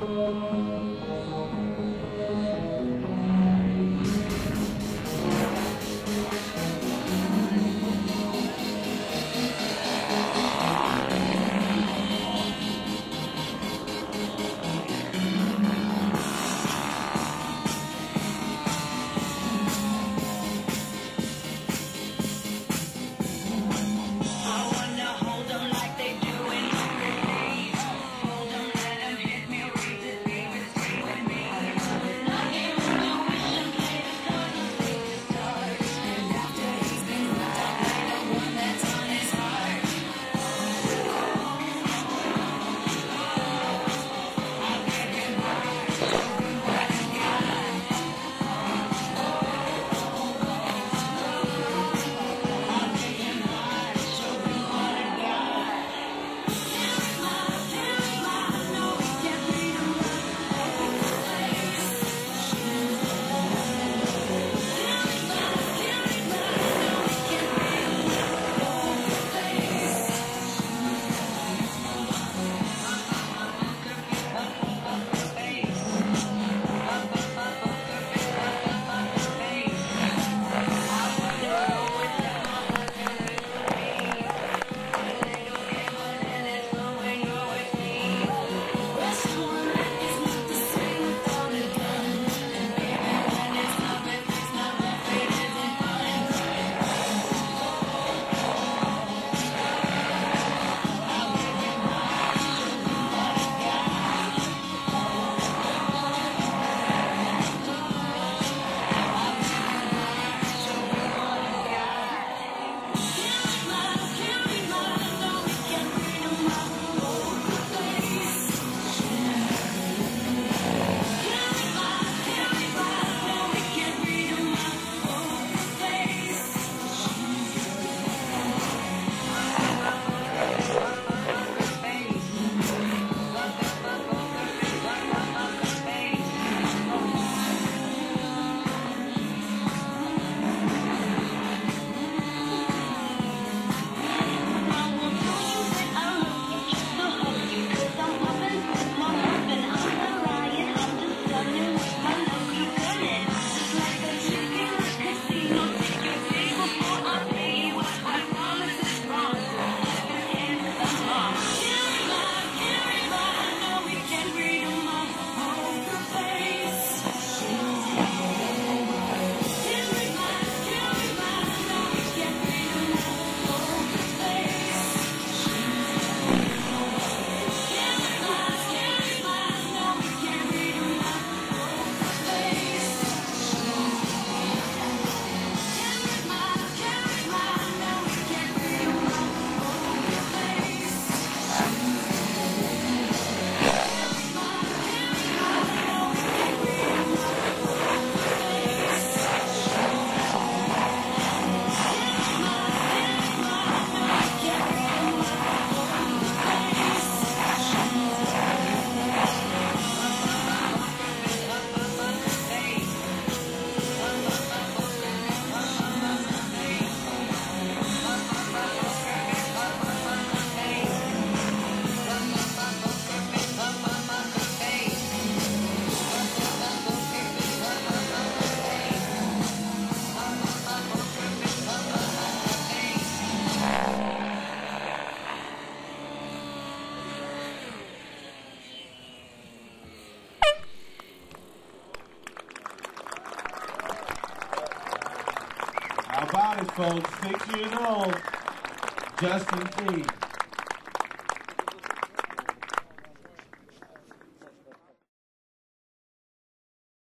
Thank you. About it, folks? Six years old. Justin T.